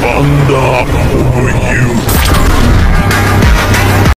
Thunder.